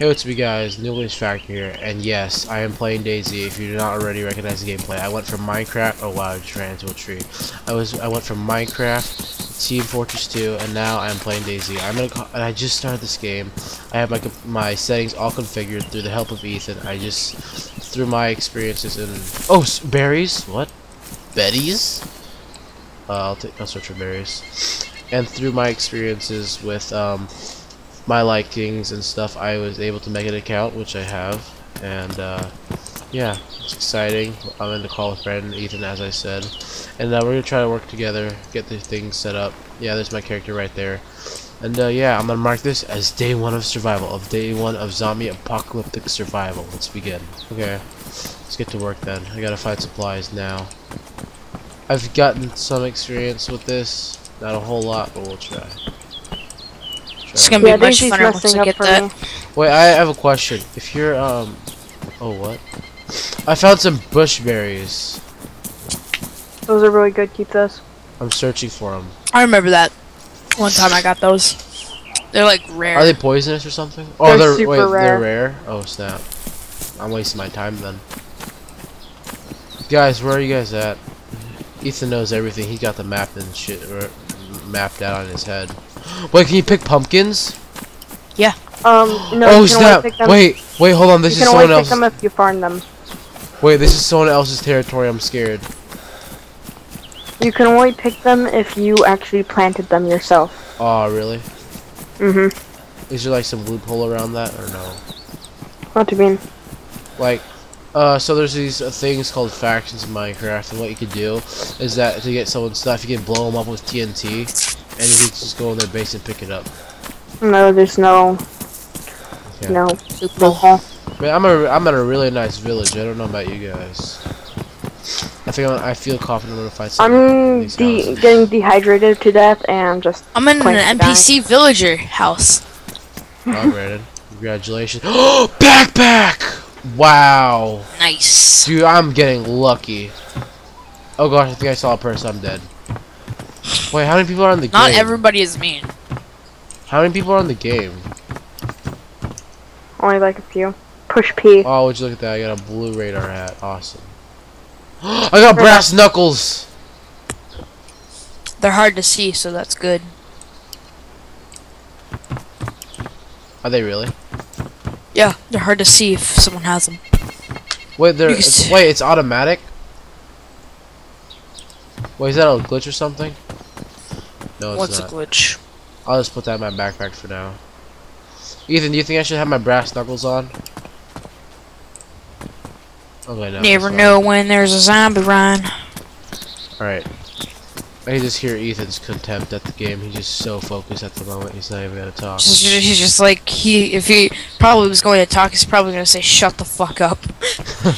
Hey, what's up, you guys? Nucleus Factor here, and yes, I am playing DayZ. If you do not already recognize the gameplay, I went from Minecraft. Oh wow, I just ran into a tree. I was I went from Minecraft, Team Fortress 2, and now I'm playing DayZ. I'm gonna and I just started this game. I have my my settings all configured through the help of Ethan. I just through my experiences in oh berries. What? Betties? Uh, I'll take I'll search for berries. And through my experiences with um my likings and stuff, I was able to make an account, which I have, and uh, yeah, it's exciting. I'm in the call with Brandon and Ethan, as I said, and uh, we're gonna try to work together, get the things set up. Yeah, there's my character right there, and uh, yeah, I'm gonna mark this as day one of survival, of day one of zombie apocalyptic survival. Let's begin. Okay, let's get to work then. I gotta find supplies now. I've gotten some experience with this, not a whole lot, but we'll try. It's gonna be Yeah, much funner once I get that. me. Wait, I have a question. If you're, um... Oh, what? I found some bush berries. Those are really good. Keep those. I'm searching for them. I remember that. One time I got those. They're like rare. Are they poisonous or something? Oh, They're they're, super wait, they're rare. rare? Oh, snap. I'm wasting my time then. Guys, where are you guys at? Ethan knows everything. He got the map and shit mapped out on his head. Wait, can you pick pumpkins? Yeah. Um, no. oh, you can snap! Pick them, Wait, wait, hold on. This you is can only someone pick else. them if you farm them. Wait, this is someone else's territory. I'm scared. You can only pick them if you actually planted them yourself. Oh, really? Mm-hmm. Is there like some loophole around that or no? What do you mean? like uh so there's these uh, things called factions in minecraft and what you could do is that to get someone's stuff you can blow them up with tnt and you can just go in their base and pick it up No, there's no, Okay. no Loophole. loophole. Man, i'm a i'm at a really nice village i don't know about you guys i think I'm, i feel confident i'm gonna find something in I'm these de getting dehydrated to death and just. I'm in Plant an the guy. NPC villager house. oh brandon congratulations oh backpack wow Nice. dude i'm getting lucky oh gosh i think i saw a person i'm dead wait how many people are in the Not game Not everybody is mean. how many people are in the game Only like a few. Push P. Oh, would you look at that? I got a blue radar hat. Awesome. I got brass knuckles. They're hard to see, so that's good. Are they really? Yeah, they're hard to see if someone has them. Wait, they're it's, wait. It's automatic. Wait, is that a glitch or something? No, What's a glitch? I'll just put that in my backpack for now. Ethan, do you think I should have my brass knuckles on? Okay, no. Never know when there's a zombie run. Alright. I just hear Ethan's contempt at the game. He's just so focused at the moment. He's not even gonna talk. Just- He's just like he. If he probably was going to talk, he's probably to say, "Shut the fuck up."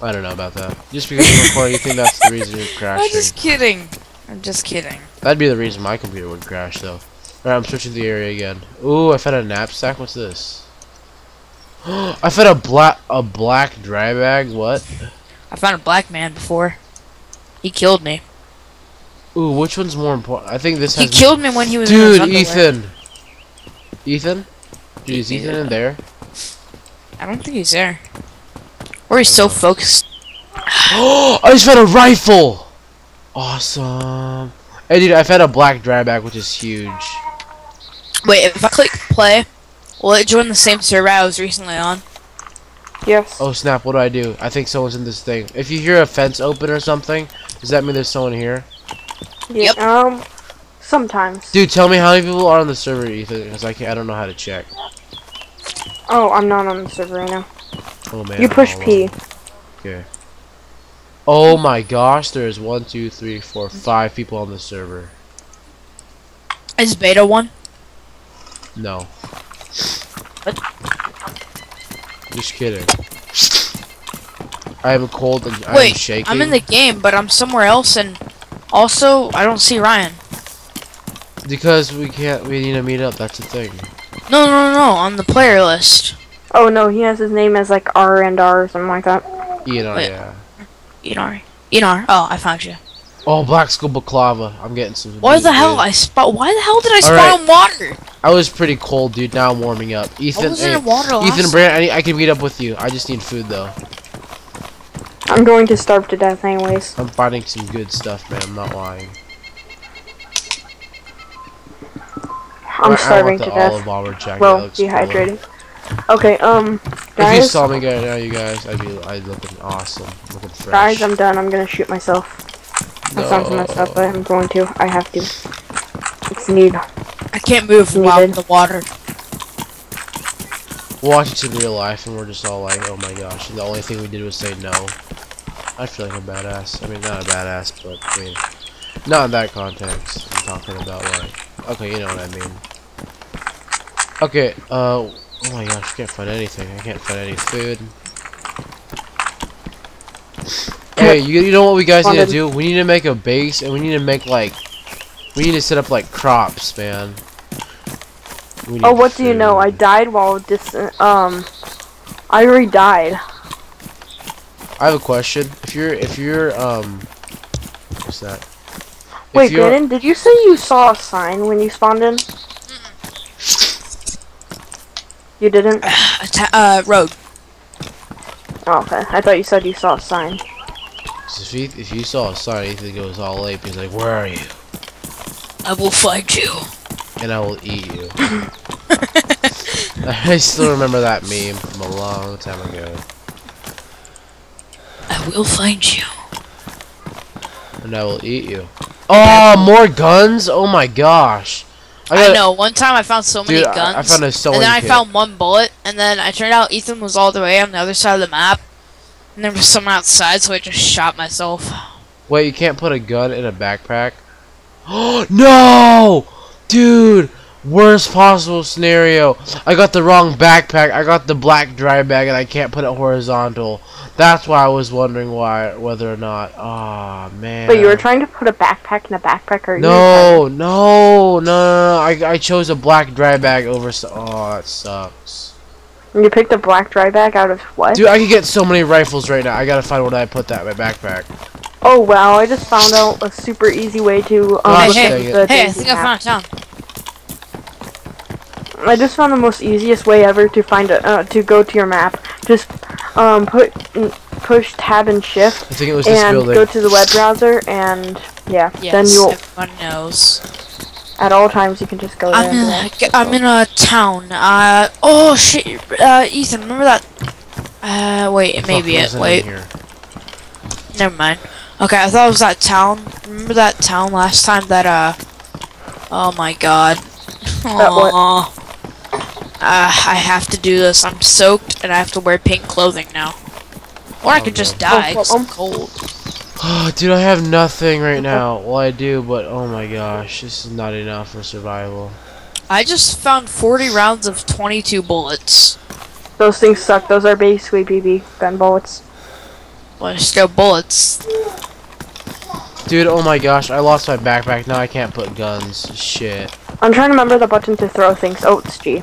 I don't know about that. Just because you're recording, you think that's the reason you're I'm just kidding. I'm just kidding. That'd be the reason my computer would crash, though. Alright, I'm switching the area again. Ooh, I found a knapsack. What's this? I found a black a black dry bag. What? I found a black man before. He killed me. Ooh, which one's more important? I think this He killed me when he was Dude. Ethan. Ethan. Dude, is Ethan in there? I don't think he's there. Or he's so focused. Oh, I just found a rifle. Awesome. Hey, dude, I've had a black dry bag, which is huge. Wait, if I click play, will it join the same server I was recently on? Yes. Oh snap! What do I do? I think someone's in this thing. If you hear a fence open or something, does that mean there's someone here? Yeah, Yep. Um, sometimes. Dude, tell me how many people are on the server, Ethan, because I can't, I don't know how to check. Oh, I'm not on the server right now. Oh man. You push P. Okay. Oh my gosh, there's one, two, three, four, five people on the server. Is beta one? No. What? Just kidding. I am cold and I'm Wait, shaking. I'm in the game, but I'm somewhere else, and also I don't see Ryan. Because we can't. We need to meet up. That's the thing. No, no, no, no, on the player list. Oh no, he has his name as like R and R or something like that. You oh, know, Wait. yeah. Enar. Enar. Oh, I found you. Oh, black skull baklava. I'm getting some. Why the hell dude. I spot? Why the hell did I Alright. spawn in water? I was pretty cold, dude. Now I'm warming up. I Ethan, was hey, in water. Ethan, Brand, I, need, I can meet up with you. I just need food though. I'm going to starve to death anyways. I'm finding some good stuff, man. I'm not lying. I'm starving I want to death. olive bomber. Well, That looks cool. Dehydrated. Okay, um, If you saw me right now, you guys, I'd be, I'd looking awesome, looking fresh. guys, I'm done. I'm gonna shoot myself. That sounds messed up, but I'm going to. I have to. It's need. I can't move while in the water. We'll watch it in real life, and we're just all like, "Oh my gosh!" And the only thing we did was say no. I feel like a badass. I mean, not a badass, but I mean, not in that context. I'm talking about like, okay, you know what I mean. Okay. Uh. Oh my gosh, I can't find anything. I can't find any food. Hey, you, you know what we guys need to do? We need to make a base, and we need to make like, we need to set up like crops, man. Oh, what do you know? I died while dis. Um, I already died. I have a question. If you're, if you're, um, what's that? Wait, Brandon, did you say you saw a sign when you spawned in? You didn't? Atta- uh, road. Oh, okay. I thought you said you saw a sign. So If you, if you saw a sign, Ethan goes all ape. He's like, "Where are you?" I will find you. And I will eat you. I still remember that meme from a long time ago. I will find you. And I will eat you. Oh, more guns! Oh my gosh! I, got- know. One time I found so many Dude, I- guns. I found a sewing and then I kit. found one bullet, and then I turned out Ethan was all the way on the other side of the map, and there was someone outside, so I just shot myself. Wait, you can't put a gun in a backpack? Oh no! Dude! Worst possible scenario. I got the wrong backpack. I got the black dry bag and I can't put it horizontal. That's why I was wondering why whether or not. Ah man. But you were trying to put a backpack in a backpack, or No, no, no, no, no. I, I chose a black dry bag over. So oh, that sucks. You, you picked a black dry bag out of what? Dude, I could get so many rifles right now. I gotta find where I put that in my backpack. Oh wow! I just found out a super easy way to um, Gosh look hey, at dang it. the Hey, I Daisy think I found a town. I just found the most easiest way ever to find a uh, to go to your map. Just um put push tab and shift I think it was this and building. go to the web browser and yeah. Yes, then you'll everyone knows. at all times you can just go there. I'm and in, do a, that. I'm in a town. Uh, oh shit, uh, Ethan, remember that? Uh, wait, it may Fuck, be it. Wait, never mind. Okay, I thought it was that town. Remember that town last time that, uh, oh my god. That what? Aw. Uh, I have to do this. I'm soaked and I have to wear pink clothing now. Or I Oh, could just no. die 'cause Oh, I'm cold. Oh, dude, I have nothing right now. Well, I do, but oh my gosh, this is not enough for survival. I just found 40 rounds of 22 bullets. Those things suck. Those are basically BB gun bullets. Well, they're still bullets. Dude, oh my gosh, I lost my backpack. Now I can't put guns. Shit. I'm trying to remember the button to throw things. Oh, it's G.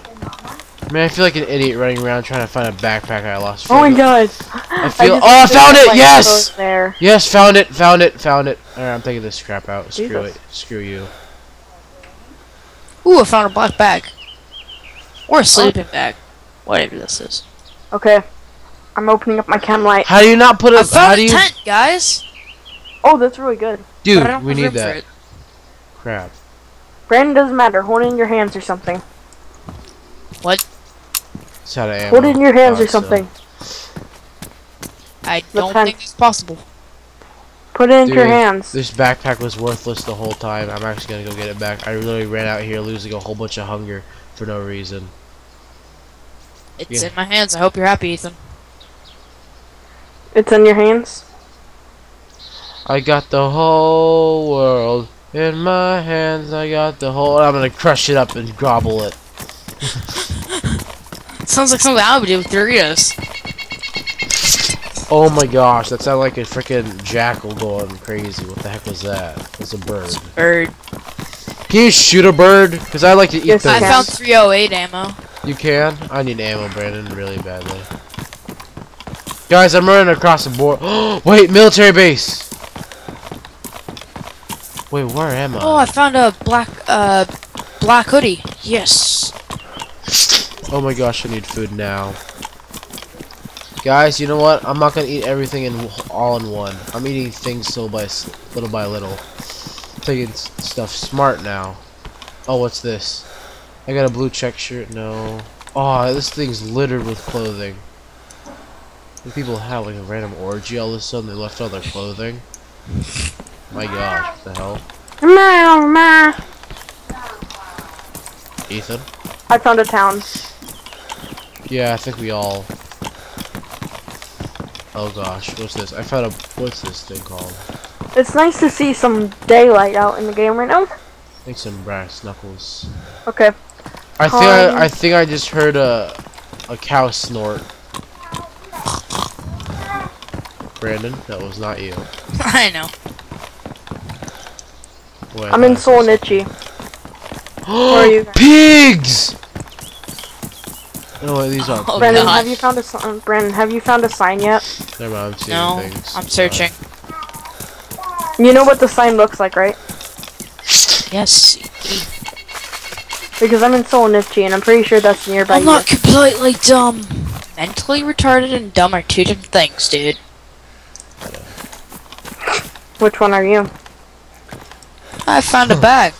Man, I feel like an idiot running around trying to find a backpack I lost. Oh my Friggin- god. I feel. just oh, I found it! like, Yes! There. Yes, found it, found it, found it. Alright, I'm taking this crap out. Screw it. Screw you. Ooh, I found a black bag. Or a sleeping bag. Whatever this is. Okay. I'm opening up my chem light. How do you not put I a. How found do a you. tent, guys! Oh, that's really good. Dude, but I don't we need that. Crap. Brandon doesn't matter. Hold it in your hands or something. It's out of ammo. Hold it in your hands or Thought so. something. I The don't tent. think it's possible. Put it into your hands. This backpack was worthless the whole time. I'm actually gonna go get it back. I literally ran out here losing a whole bunch of hunger for no reason. It's Yeah. in my hands. I hope you're happy, Ethan. It's in your hands. I got the whole world in my hands. I got the whole. I'm gonna crush it up and gobble it. Sounds like something I would do with Doritos. Oh my gosh, that sounded like a freaking jackal going crazy. What the heck was that? It's a bird. Bird. Can you shoot a bird? Cause I like to eat Yes, I I found 308 ammo. You can? I need ammo, Brandon, really badly. Guys, I'm running across the board. Wait, military base. Wait, where am I? Oh, I found a black uh black hoodie. Yes. Oh my gosh, I need food now. Guys, you know what? I'm not gonna eat everything in all in one. I'm eating things little by little by little. Taking stuff smart now. Oh, what's this? I got a blue check shirt. No. Oh, this thing's littered with clothing. And people have like a random orgy all of a sudden. They left all their clothing. My gosh, what the hell? Ethan? I found a town. Yeah, I think we all. Oh gosh, what's this? I found a. What's this thing called? It's nice to see some daylight out in the game right now. I think some brass knuckles. Okay. I think I, I think I just heard a a cow snort. Brandon, that was not you. I know. I'm in thought it was- are you? Pigs! No, wait, these aren't. Oh, Brandon, God. have you found a si- uh, Brandon? Have you found a sign yet? Never mind, I'm seeing No, things. I'm searching. You know what the sign looks like, right? Yes. Because I'm in Solnichi and I'm pretty sure that's nearby. I'm you. not completely dumb. Mentally retarded and dumb are two different things, dude. Which one are you? I found a bag.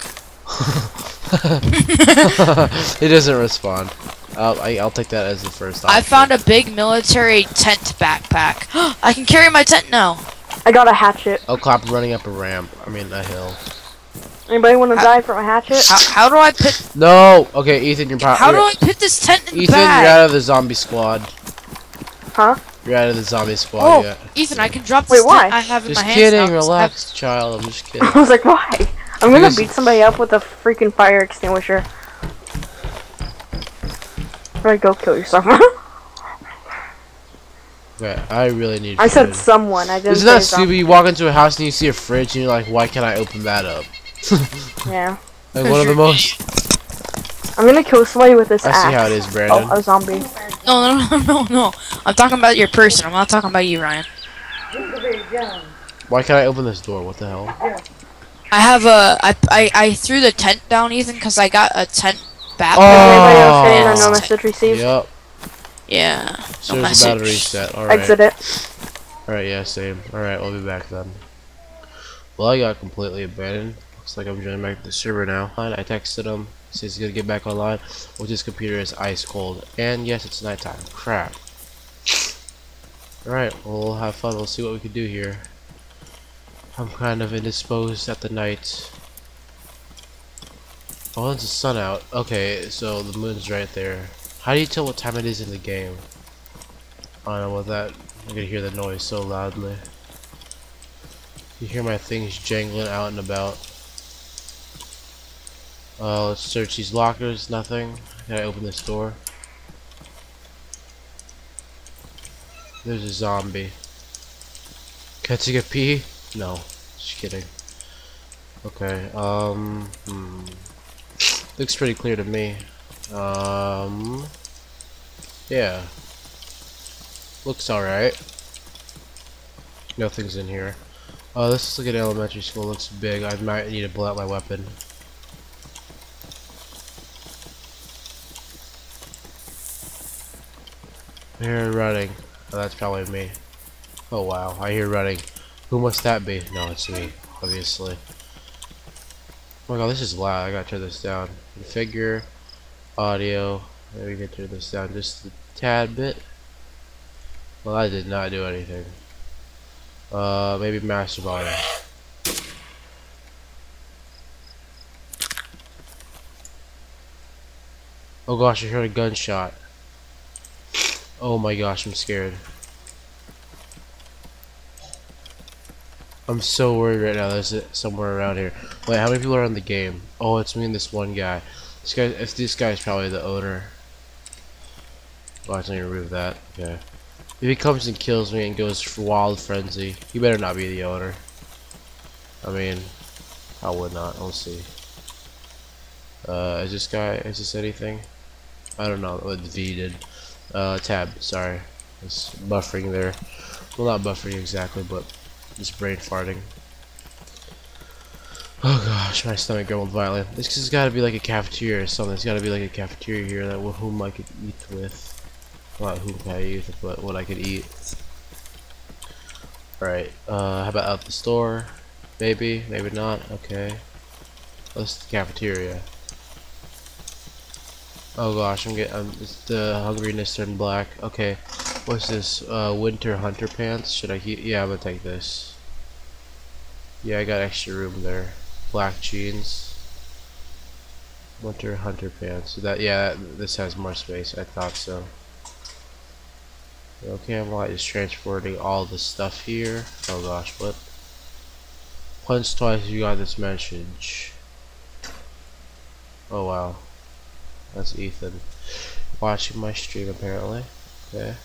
it doesn't respond. I'll, I, I'll take that as the first option. I found a big military tent backpack. I can carry my tent now. I got a hatchet. Oh, clap running up a ramp. I mean, a hill. Anybody want to die from a hatchet? How, how do I put? No! Okay, Ethan, you're probably. How do I put this tent in Ethan, bag? you're out of the zombie squad. Huh? You're out of the zombie squad Oh, yet. Ethan, I can drop Wait, this why? I have in Just my hands kidding, now, 'cause I have- relax, child. I'm just kidding. I was like, why? I'm gonna Because- beat somebody up with a freaking fire extinguisher. Alright, go kill yourself. Okay, I really need I said someone. I didn't Isn't that say zombie. stupid? You walk into a house and you see a fridge and you're like, why can't I open that up? Yeah. Like one of the most. I'm gonna kill somebody with this I axe. see how it is, Brandon. Oh, a zombie. No, no, no, no, no. I'm talking about your person. I'm not talking about you, Ryan. Why can't I open this door? What the hell? I have a. I I, I threw the tent down, Ethan, because I got a tent back. Is anybody else Oh. getting a no message received? Yep. Yeah. So No there's about a message. reset. Alright. Exit it. Alright, yeah, same. Alright, we'll be back then. Well, I got completely abandoned. Looks like I'm joining back to the server now. I texted him. Says he's gonna get back online. Which his computer is ice cold. And yes, it's nighttime. Crap. Alright, we'll have fun. We'll see what we can do here. I'm kind of indisposed at the night. Oh, it's the sun out. Okay, so the moon's right there. How do you tell what time it is in the game? I don't know what that. I can hear the noise so loudly. You hear my things jangling out and about. Uh, let's search these lockers. Nothing. Can I open this door? There's a zombie. Can I take a pee? No. Just kidding. Okay. Um. Hmm. Looks pretty clear to me. Um. Yeah. Looks alright. Nothing's in here. Uh, let's look at elementary school. Looks big. I might need to blow out my weapon. I hear running. Oh, that's probably me. Oh wow, I hear running. Who must that be? No, it's me, obviously. Oh my god, this is loud. I gotta turn this down. Configure, audio. Maybe we can turn this down just a tad bit. Well, I did not do anything. Uh, maybe master volume. Oh gosh, I heard a gunshot. Oh my gosh, I'm scared. I'm so worried right now. There's it somewhere around here. Wait, how many people are in the game? Oh, it's me and this one guy. This guy, if this guy's probably the owner. Oh, I need to remove that. Okay. If he comes and kills me and goes for wild frenzy, he better not be the owner. I mean, I would not. Let's see. Uh, is this guy? Is this anything? I don't know what V did. Uh, tab. Sorry, it's buffering there. Well, not buffering exactly, but just brain farting. Oh gosh, my stomach grumbled violently. This has got to be like a cafeteria or something. It's got to be like a cafeteria here that whom I could eat with. Not whom I eat but what I could eat. Alright, uh, how about out the store? Maybe, maybe not. Okay. What's the cafeteria? Oh gosh, I'm getting um, the hungriness turned black. Okay, what's this? Uh, winter hunter pants. Should I keep? Yeah, I'm gonna take this. Yeah, I got extra room there. Black jeans. Winter hunter pants. So that yeah, this has more space. I thought so. Okay, I'm like just transporting all the stuff here. Oh gosh, what? Once, twice you got this message. Oh wow. That's Ethan. Watching my stream apparently. Okay.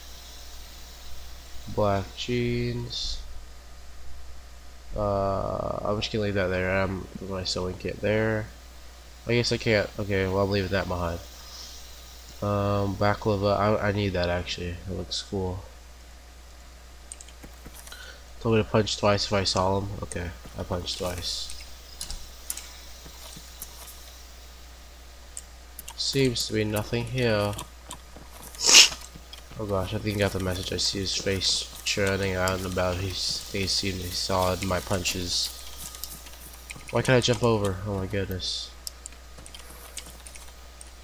Black jeans. Uh, I'm just gonna leave that there. I'm my sewing kit there. I guess I can't. Okay, well I'm leaving that behind. Um, baklava. I I need that actually. It looks cool. Told me to punch twice if I saw him. Okay, I punched twice. Seems to be nothing here. Oh gosh, I think he got the message. I see his face churning out and about. He's he seemed he saw my punches. Why can't I jump over? Oh my goodness.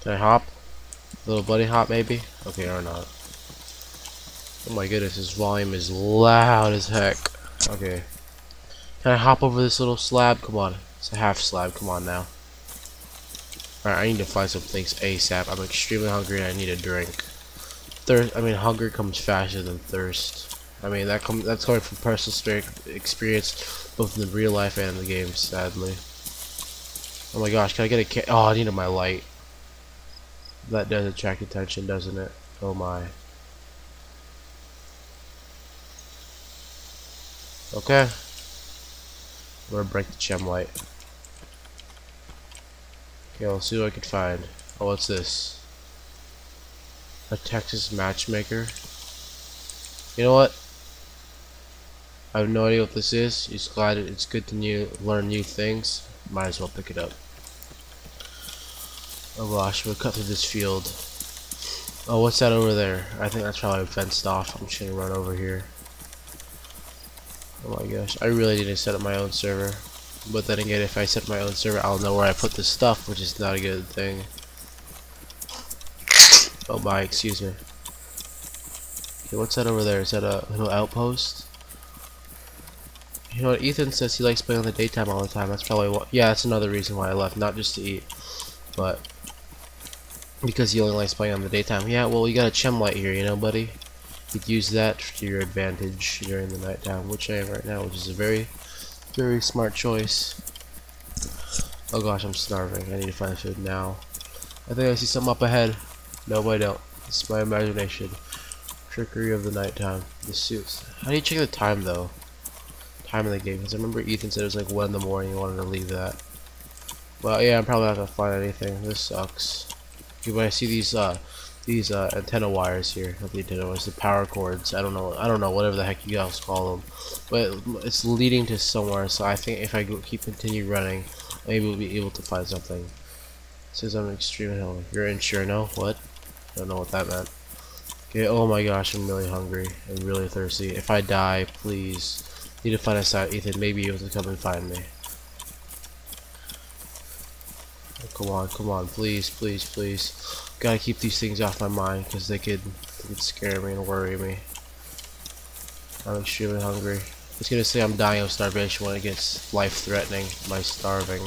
Can I hop? Little buddy hop maybe? Okay, or not. Oh my goodness, his volume is loud as heck. Okay. Can I hop over this little slab? Come on. It's a half slab. Come on now. Alright, I need to find some things ASAP. I'm extremely hungry and I need a drink. Thirst. I mean, hunger comes faster than thirst. I mean, that com that's coming from personal experience, both in the real life and in the game, sadly. Oh my gosh, can I get a Oh, I needed my light. That does attract attention, doesn't it? Oh my. Okay. I'm gonna break the chem light. Okay, let's see what I can find. Oh, what's this? A Texas matchmaker. You know what? I have no idea what this is. It's glad it's good to new learn new things. Might as well pick it up. Oh gosh, we'll cut through this field. Oh, what's that over there? I think that's probably fenced off. I'm just gonna run over here. Oh my gosh, I really need to set up my own server. But then again, if I set up my own server, I'll know where I put the stuff, which is not a good thing. Oh my, excuse me. Okay, what's that over there? Is that a little outpost? You know what, Ethan says he likes playing in the daytime all the time. That's probably what, yeah, that's another reason why I left. Not just to eat, but because he only likes playing on the daytime. Yeah, well, you got a chem light here, you know, buddy? You'd use that to your advantage during the nighttime, which I am right now, which is a very very smart choice. Oh gosh, I'm starving. I need to find food now. I think I see something up ahead. No, I don't. It's my imagination. Trickery of the nighttime. The suits. How do you check the time though? Time in the game. Because I remember Ethan said it was like 1 in the morning. You wanted to leave that. Well, yeah, I'm probably not gonna find anything. This sucks. When I see these uh, these uh, antenna wires here, not the antenna wires, the power cords. I don't know, I don't know, whatever the heck you guys call them, but it's leading to somewhere. So I think if I keep continue running, maybe we'll be able to find something. It says I'm extremely hungry. You're unsure? No? What? I don't know what that meant. Okay. Oh my gosh, I'm really hungry and really thirsty. If I die, please need to find us out. Ethan may be able to come and find me. Oh, come on, come on, please, please, please. Gotta keep these things off my mind because they could, they could scare me and worry me. I'm extremely hungry. It's gonna say I'm dying of starvation when it gets life-threatening by starving.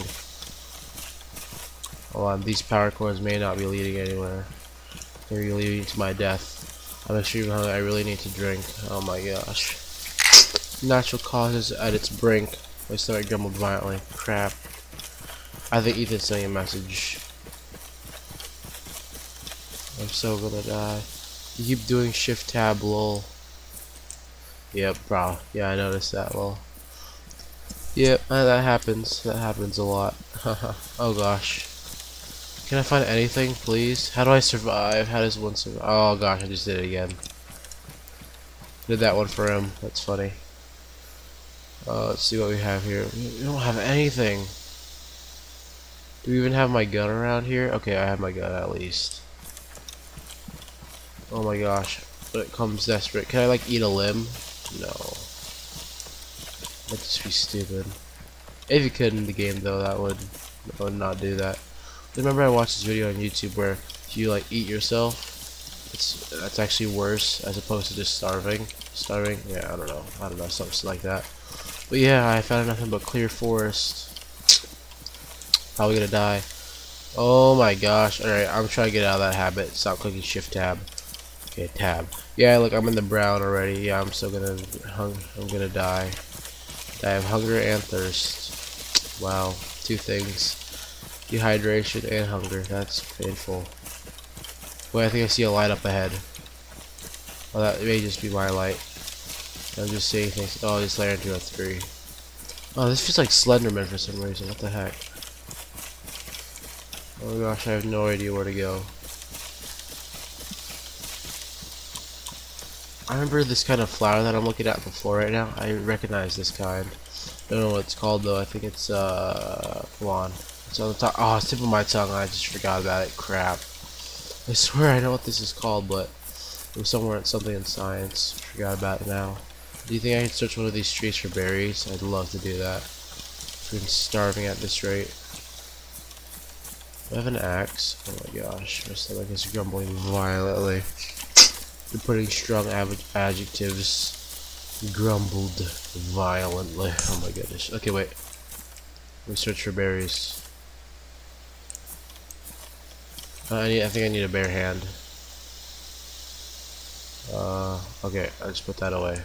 Oh, Hold on, these power cords may not be leading anywhere. They're leading to my death. I'm extremely hungry. I really need to drink. Oh my gosh. Natural causes at its brink. My stomach grumbled violently. Crap. I think Ethan's sending a message. I'm so gonna die. You keep doing shift tab lol. Yep, bro. Yeah, I noticed that lol. Yep, uh, that happens. That happens a lot. oh gosh. Can I find anything, please? How do I survive? How does one survive? Oh gosh, I just did it again. Did that one for him. That's funny. Uh, let's see what we have here. We don't have anything. Do we even have my gun around here? Okay, I have my gun at least. Oh my gosh. But it comes desperate. Can I like eat a limb? No. That'd just be stupid. If you could in the game though, that would, that would not do that. Remember I watched this video on YouTube where if you like eat yourself, it's that's actually worse as opposed to just starving. Starving? Yeah, I don't know. I don't know, something like that. But yeah, I found nothing but clear forest. Probably gonna die. Oh my gosh. Alright, I'm trying to get out of that habit. Stop clicking shift tab. Okay, tab. Yeah, look, I'm in the brown already. Yeah, I'm still gonna hung I'm gonna die. Die of hunger and thirst. Wow, two things. Dehydration and hunger. That's painful. Wait, I think I see a light up ahead. Well, that may just be my light. I'm just seeing things. Oh, this layer 203. Oh, this feels like Slenderman for some reason. What the heck? Oh gosh, I have no idea where to go. I remember this kind of flower that I'm looking at before right now. I recognize this kind. I don't know what it's called though. I think it's uh come on the top oh tip of my tongue, I just forgot about it. Crap. I swear I know what this is called, but it was somewhere something in science. Forgot about it now. Do you think I can search one of these trees for berries? I'd love to do that. I've been starving at this rate. I have an axe. Oh my gosh, my stomach is grumbling violently. You're putting strong adjectives. Grumbled violently. Oh my goodness. Okay, wait. Me search for berries. Uh, I need. I think I need a bare hand. Uh, okay. I'll just put that away.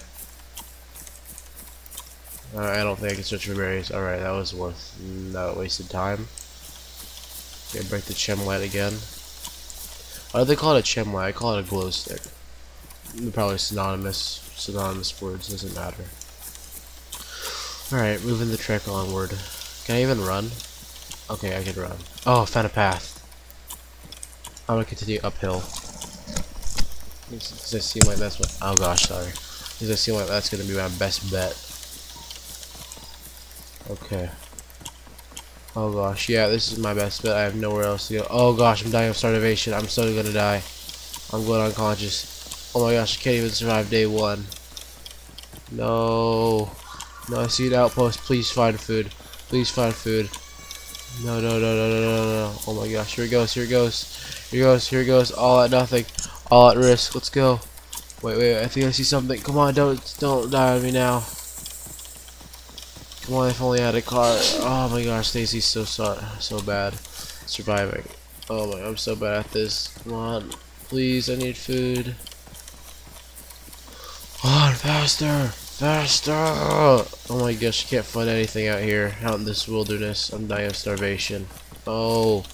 Uh, I don't think I can search for berries. Alright, that was worth not wasted time. Okay, break the chemlight again. Do they call it a chemlight? I call it a glow stick. They're probably synonymous synonymous words, doesn't matter. Alright, moving the trek onward. Can I even run? Okay, I can run. Oh, found a path. I'm gonna continue uphill. Does it seem like that's what oh gosh, sorry. Does it seem like that's gonna be my best bet? Okay. Oh gosh, yeah, this is my best bet. I have nowhere else to go. Oh gosh, I'm dying of starvation. I'm so gonna die. I'm going unconscious. Oh my gosh, I can't even survive day one. No. No, I see an outpost. Please find food. Please find food. No, no, no, no, no, no, no. Oh my gosh, here it goes, here it goes. Here it goes, here it goes. All at nothing. All at risk. Let's go. Wait, wait, I think I see something. Come on, don't, don't die on me now. Come on, if only I had a car. Oh my gosh, Stacy's so so so bad. Surviving. Oh my, I'm so bad at this. Come on, please, I need food. Come on, faster, faster! Oh my gosh, I can't find anything out here, out in this wilderness. I'm dying of starvation. Oh,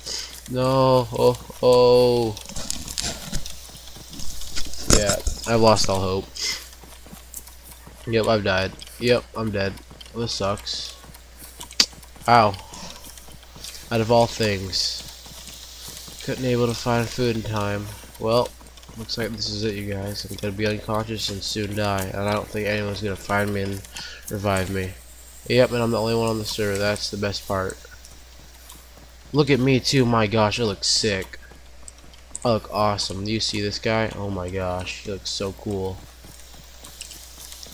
no, oh, oh. Yeah, I've lost all hope. Yep, I've died. Yep, I'm dead. This sucks. Ow. Out of all things. Couldn't able to find food in time. Well, looks like this is it, you guys. I'm gonna be unconscious and soon die. And I don't think anyone's gonna find me and revive me. Yep, and I'm the only one on the server. That's the best part. Look at me, too. My gosh, I look sick. I look awesome. Do you see this guy? Oh my gosh, he looks so cool.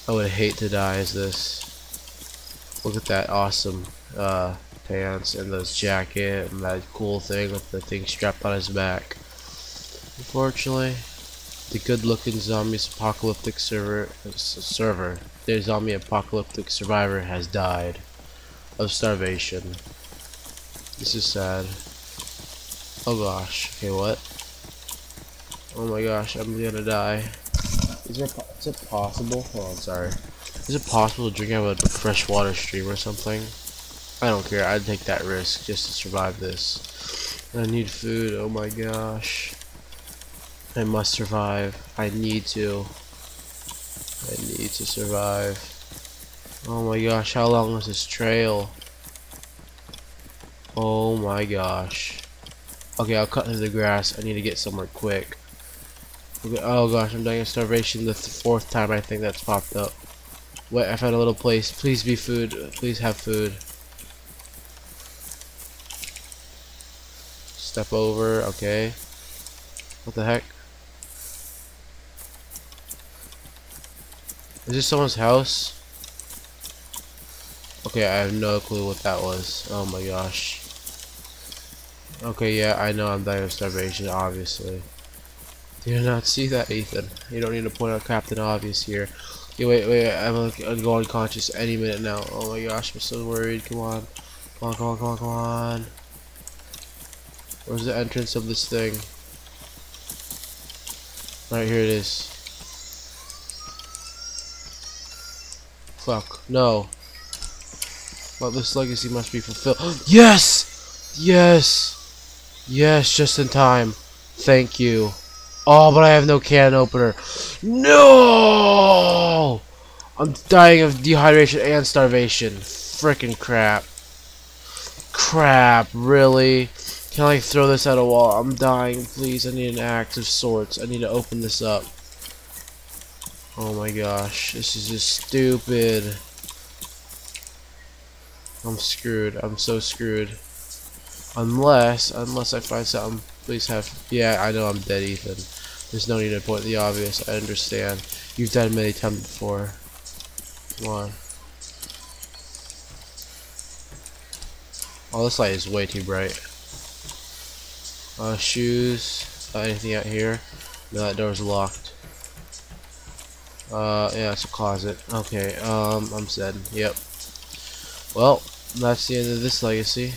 I would hate to die as this. Look at that awesome uh, pants and those jacket and that cool thing with the thing strapped on his back. Unfortunately, the good-looking zombies apocalyptic server server, the zombie apocalyptic survivor has died of starvation. This is sad. Oh gosh. Okay, what? Oh my gosh, I'm gonna die. Is it possible? Oh, I'm sorry. Is it possible to drink out of a freshwater stream or something? I don't care. I'd take that risk just to survive this. I need food. Oh my gosh. I must survive. I need to. I need to survive. Oh my gosh, how long is this trail? Oh my gosh. Okay, I'll cut through the grass. I need to get somewhere quick. Okay, oh gosh, I'm dying of starvation the th fourth time I think that's popped up. Wait, I found a little place. Please be food. Please have food. Step over, okay. What the heck? Is this someone's house? Okay, I have no clue what that was. Oh my gosh. Okay, yeah, I know I'm dying of starvation, obviously. Did you not see that, Ethan? You don't need to point out Captain Obvious here. Yeah, wait, wait, I'm gonna go unconscious any minute now. Oh my gosh, I'm so worried. Come on. Come on, come on, come on, come on. Where's the entrance of this thing? Right here it is. Fuck, no. But this legacy must be fulfilled. yes! Yes! Yes, just in time. Thank you. Oh, but I have no can opener. No! I'm dying of dehydration and starvation. Frickin' crap. Crap, really? Can I like, throw this at a wall? I'm dying. Please, I need an axe of sorts. I need to open this up. Oh my gosh, this is just stupid. I'm screwed. I'm so screwed. Unless, unless I find something. Please have. Yeah, I know I'm dead, Ethan. There's no need to point the obvious. I understand. You've done many times before. Come on. Oh, this light is way too bright. Uh, shoes. Uh, anything out here? No, that door's locked. Uh, yeah, it's a closet. Okay, um, I'm dead. Yep. Well, that's the end of this legacy.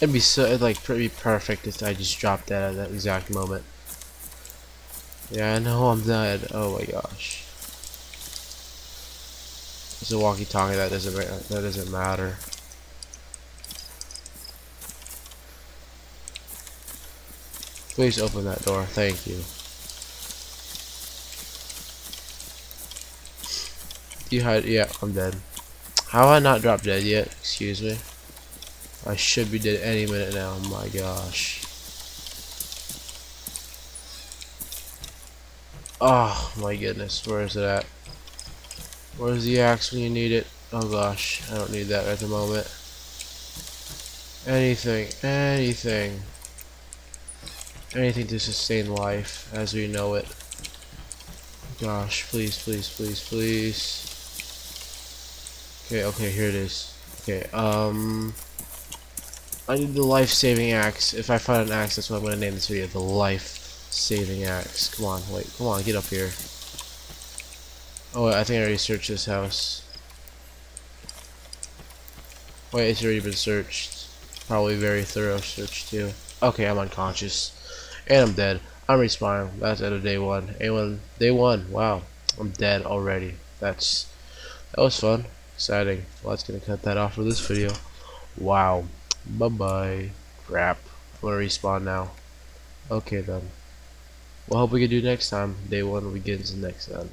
It'd be so, it'd like pretty perfect if I just dropped that at that exact moment. Yeah, I know I'm dead. Oh my gosh. It's a walkie-talkie. That doesn't that doesn't matter. Please open that door. Thank you. You hide. Yeah, I'm dead. How I not dropped dead yet? Excuse me. I should be dead any minute now. Oh my gosh. Oh my goodness, where is it at? Where's the axe when you need it? Oh gosh, I don't need that at the moment. Anything, anything. Anything to sustain life as we know it. Gosh, please, please, please, please. Okay, okay, here it is. Okay, um... I need the life-saving axe. If I find an axe, that's what I'm to name this video. The life-saving axe. Come on, wait, come on, get up here. Oh, wait, I think I already searched this house. Wait, it's already been searched. Probably very thorough search, too. Okay, I'm unconscious. And I'm dead. I'm respawning. That's end of day one. Anyone? Day one. Wow. I'm dead already. That's... That was fun. Exciting. Well, that's gonna cut that off for this video. Wow. Bye-bye. Crap. I'm gonna respawn now. Okay, then. Well, hope we can do next time. Day one begins next then.